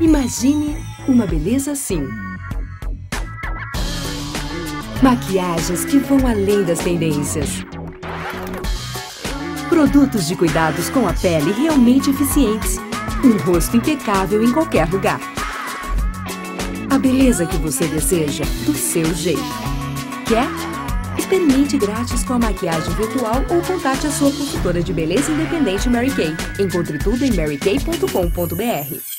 Imagine uma beleza assim. Maquiagens que vão além das tendências. Produtos de cuidados com a pele realmente eficientes. Um rosto impecável em qualquer lugar. A beleza que você deseja, do seu jeito. Quer? Experimente grátis com a maquiagem virtual ou contate a sua consultora de beleza independente Mary Kay. Encontre tudo em marykay.com.br.